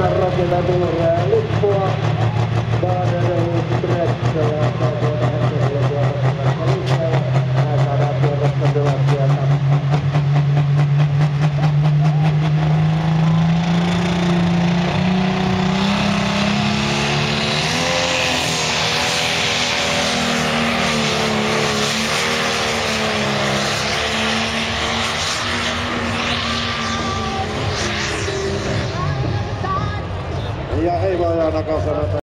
I'm gonna rock Rocky Mountain Rally 4. Ja ei voi ainakaan sanota.